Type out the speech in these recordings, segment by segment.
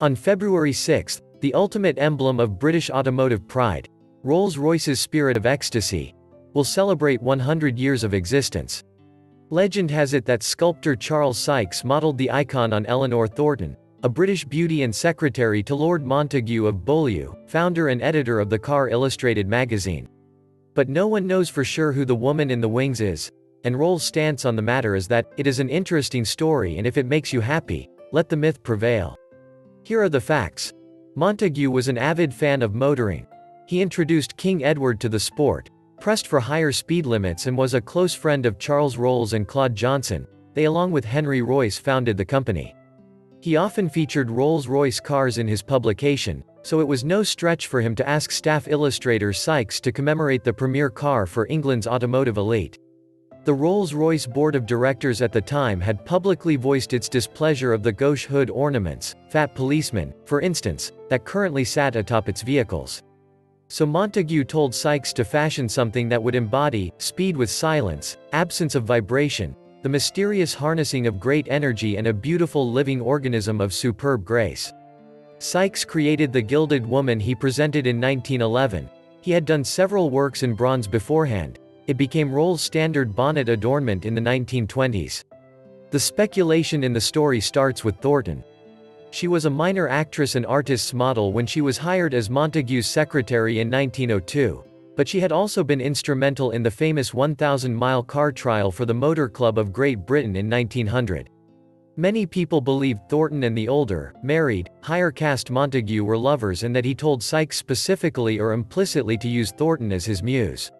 On February 6, the ultimate emblem of British automotive pride, Rolls-Royce's Spirit of Ecstasy, will celebrate 100 years of existence. Legend has it that sculptor Charles Sykes modeled the icon on Eleanor Thornton, a British beauty and secretary to Lord Montagu of Beaulieu, founder and editor of the Car Illustrated magazine. But no one knows for sure who the woman in the wings is, and Rolls' stance on the matter is that, it is an interesting story and if it makes you happy, let the myth prevail. Here are the facts. Montagu was an avid fan of motoring. He introduced King Edward to the sport, pressed for higher speed limits and was a close friend of Charles Rolls and Claude Johnson, they along with Henry Royce founded the company. He often featured Rolls-Royce cars in his publication, so it was no stretch for him to ask staff illustrator Sykes to commemorate the premier car for England's automotive elite. The Rolls-Royce board of directors at the time had publicly voiced its displeasure of the gauche hood ornaments, fat policemen, for instance, that currently sat atop its vehicles. So Montagu told Sykes to fashion something that would embody, speed with silence, absence of vibration, the mysterious harnessing of great energy and a beautiful living organism of superb grace. Sykes created the Gilded Woman he presented in 1911. He had done several works in bronze beforehand. It became Rolls' standard bonnet adornment in the 1920s. The speculation in the story starts with Thornton, she was a minor actress and artist's model when she was hired as Montagu's secretary in 1902. But she had also been instrumental in the famous 1,000-mile car trial for the Motor Club of Great Britain in 1900. Many people believed Thornton and the older, married, higher caste Montagu were lovers and that he told Sykes specifically or implicitly to use Thornton as his muse.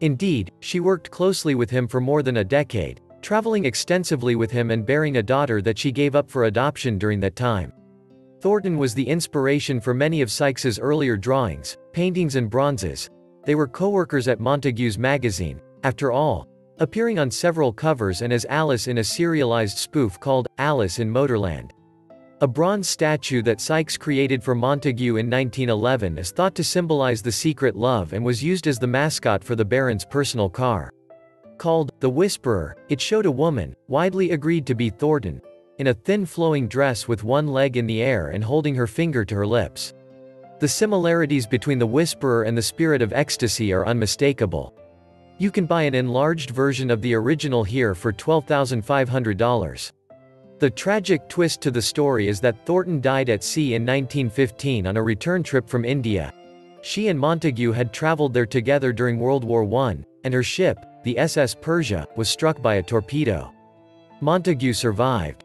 Indeed, she worked closely with him for more than a decade, traveling extensively with him and bearing a daughter that she gave up for adoption during that time. Thornton was the inspiration for many of Sykes's earlier drawings, paintings and bronzes. They were co-workers at Montagu's magazine, after all, appearing on several covers and as Alice in a serialized spoof called Alice in Motorland. A bronze statue that Sykes created for Montagu in 1911 is thought to symbolize the secret love and was used as the mascot for the Baron's personal car. Called, The Whisperer, it showed a woman, widely agreed to be Thornton, in a thin flowing dress with one leg in the air and holding her finger to her lips. The similarities between the Whisperer and the Spirit of Ecstasy are unmistakable. You can buy an enlarged version of the original here for $12,500. The tragic twist to the story is that Thornton died at sea in 1915 on a return trip from India. She and Montagu had traveled there together during World War I, and her ship, the SS Persia, was struck by a torpedo. Montagu survived.